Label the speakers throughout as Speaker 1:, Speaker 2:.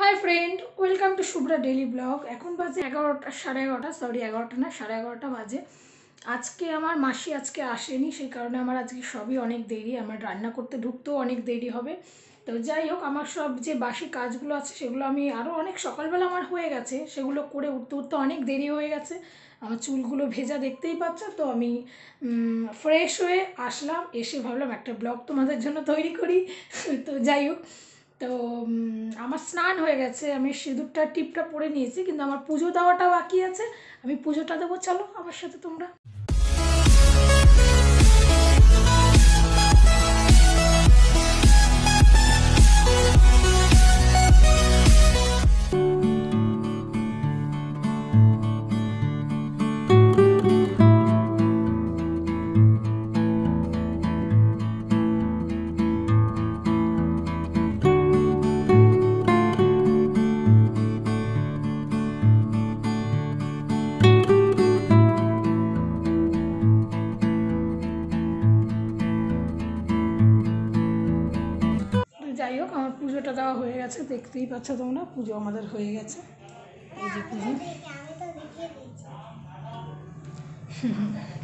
Speaker 1: Hi friend welcome to Shubhra daily blog এখন বাজে এগারোটা, সাড়ে এগারোটা সরি এগারোটা না, সাড়ে এগারোটা বাজে। আজকে আমার মাসি আজকে আসেনি, সেই কারণে আমার আজকে সবই অনেক দেরি। আমার রান্না করতে ঢুকতেও অনেক দেরি হবে। তো যাই হোক, আমার সব যে বাসি কাজগুলো আছে, সেগুলো আমি আরও অনেক সকালবেলা আমার হয়ে গেছে। সেগুলো করে উঠতে উঠতে অনেক দেরি হয়ে গেছে। আমার চুলগুলো ভেজা দেখতেই পাচ্ছ, তো আমি ফ্রেশ হয়ে আসলাম। এসে ভাবলাম একটা ব্লগ তোমাদের জন্য তৈরি করি। তো যাই হোক তো আমার স্নান হয়ে গেছে, আমি সিঁদুরটা, টিপটা পরে নিয়েছি, কিন্তু আমার পুজো দেওয়াটা বাকি আছে। আমি পুজোটা দেবো, চলো আমার সাথে তোমরা। হোক, আমার পুজোটা দেওয়া হয়ে গেছে, দেখতেই পাচ্ছ তোমরা, পুজো আমাদের হয়ে গেছে। এই যে পুজো।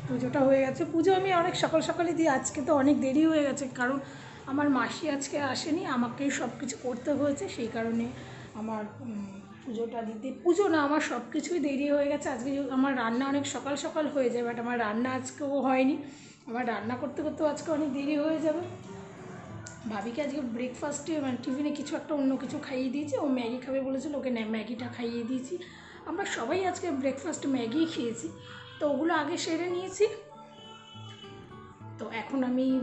Speaker 1: পুজোটা হয়ে গেছে। পুজো আমি অনেক সকাল সকালে দিই, আজকে তো অনেক দেরি হয়ে গেছে, কারণ আমার মাসি আজকে আসেনি, আমাকেই সব কিছু করতে হয়েছে, সেই কারণে আমার পুজোটা দিতে, পুজো না, আমার সব কিছুই দেরি হয়ে গেছে। আজকে আমার রান্না অনেক সকাল সকাল হয়ে যায়, বাট আমার রান্না আজকেও হয়নি। আমার রান্না করতে করতেও আজকে অনেক দেরি হয়ে যাবে। ভাবিকে আজকে ব্রেকফাস্টে মানে টিফিনে কিছু একটা অন্য কিছু খাইয়ে দিয়েছি। ও ম্যাগি খাবে বলেছিল, ওকে ম্যাগিটা খাইয়ে দিয়েছি। আমরা সবাই আজকে ব্রেকফাস্ট ম্যাগি খেয়েছি। তো ওগুলো আগে সেরে নিয়েছি। তো এখন আমি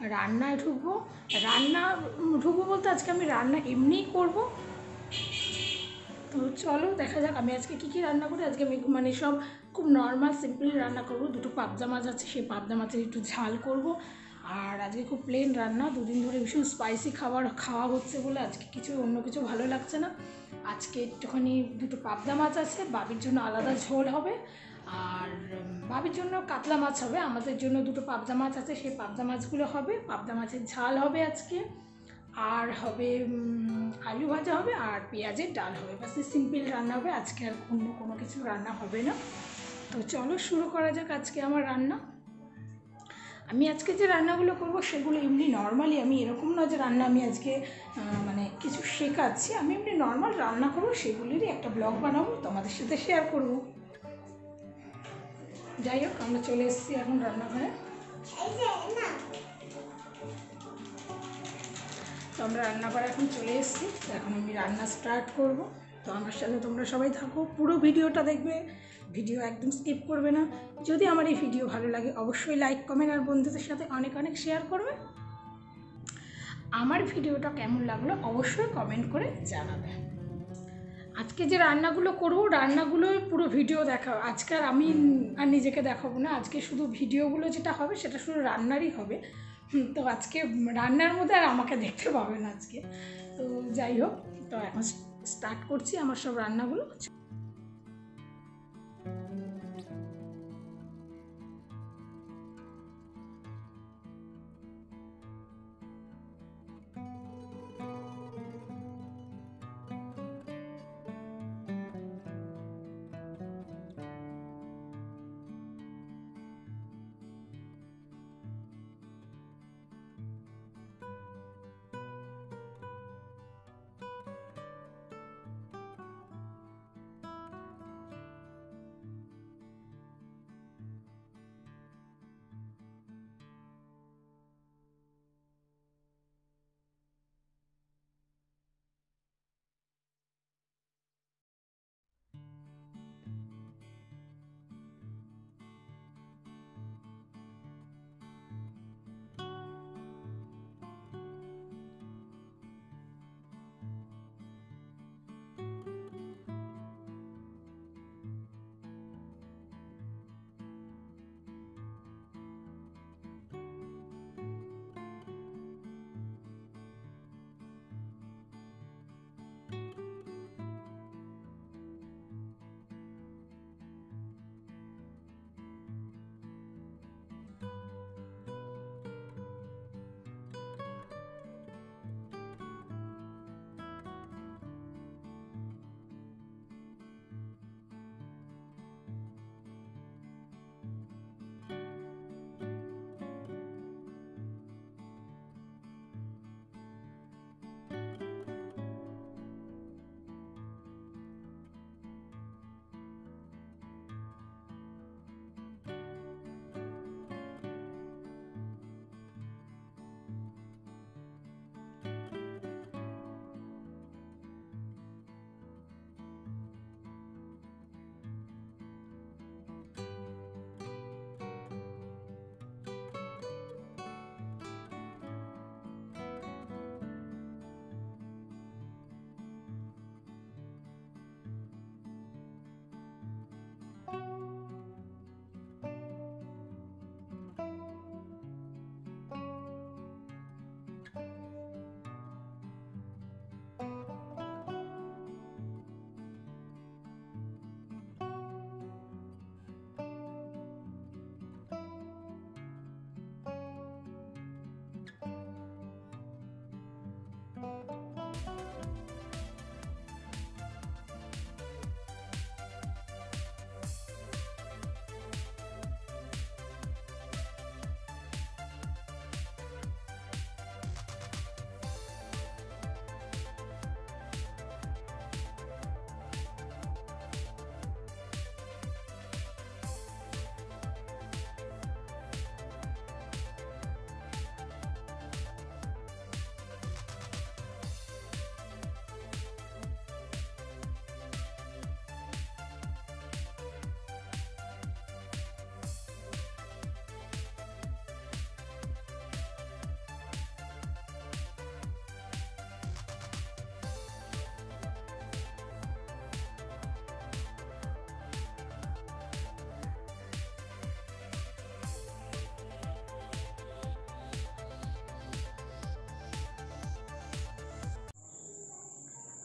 Speaker 1: রান্নায় ঢুকবো। রান্না ঢুকবো বলতে আজকে আমি রান্না এমনিই করব। তো চলো, দেখা যাক আমি আজকে কী কী রান্না করি। আজকে আমি মানে সব খুব নর্মাল সিম্পল রান্না করব। দুটো পাবদা মাছ আছে, সেই পাবদা মাছের একটু ঝাল করব। আর আজকে খুব প্লেন রান্না, দুদিন ধরে ভীষণ স্পাইসি খাবার খাওয়া হচ্ছে বলে আজকে কিছু অন্য কিছু ভালো লাগছে না। আজকে একটুখানি দুটো পাবদা মাছ আছে, বাবির জন্য আলাদা ঝোল হবে। আর বাবির জন্য কাতলা মাছ হবে। আমাদের জন্য দুটো পাবদা মাছ আছে, সেই পাবদা মাছগুলো হবে। পাবদা মাছের ঝাল হবে আজকে। আর হবে আলু ভাজা হবে, আর পেঁয়াজের ডাল হবে। বাস সিম্পল রান্না হবে। আজকে আর অন্য কোনো কিছু রান্না হবে না। তো চলো শুরু করা যাক আজকে আমার রান্না। আমি আজকে যে রান্নাগুলো করব সেগুলো এমনি নর্মালি আমি এরকম না যে রান্না আমি আজকে মানে কিছু শেখাচ্ছি। আমি এমনি নর্মাল রান্না করব, সেগুলিরই একটা ব্লগ বানাবো, তোমাদের সাথে শেয়ার করব। যাই হোক, আমরা চলে এসেছি এখন রান্নাঘরে। তো আমরা রান্নাঘরে এখন চলে এসেছি। এখন আমি রান্না স্টার্ট করব। তো আমার সাথে তোমরা সবাই থাকো। পুরো ভিডিওটা দেখবে, ভিডিও একদম স্কিপ করবে না। যদি আমার এই ভিডিও ভালো লাগে, অবশ্যই লাইক কমেন্ট আর বন্ধুদের সাথে অনেক অনেক শেয়ার করবে। আমার ভিডিওটা কেমন লাগল, অবশ্যই কমেন্ট করে জানাবে। আজকে যে রান্নাগুলো করব রান্নাগুলোর পুরো ভিডিও দেখা, আজকে আর আমি আর নিজেকে দেখাবো না। আজকে শুধু ভিডিওগুলো যেটা হবে, সেটা শুধু রান্নারই হবে। তো আজকে রান্নার মধ্যে আর আমাকে দেখতে পাবে না আজকে। তো যাই হোক, তো এখন স্টার্ট করছি আমার সব রান্নাগুলো।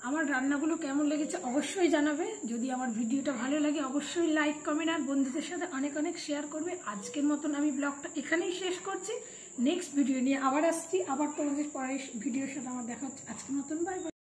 Speaker 1: আমার রান্নাগুলো কেমন লেগেছে অবশ্যই জানাবে। যদি আমার ভিডিওটা ভালো লাগে, অবশ্যই লাইক কমেন্ট আর বন্ধুদের সাথে অনেক অনেক শেয়ার করবে। আজকের মতন আমি ব্লগটা এখানেই শেষ করছি। নেক্সট ভিডিও নিয়ে আবার আসছি। আবার তোমাদের পরে ভিডিওর সাথে আমার দেখা হচ্ছে। আজকের মতন বাই বাই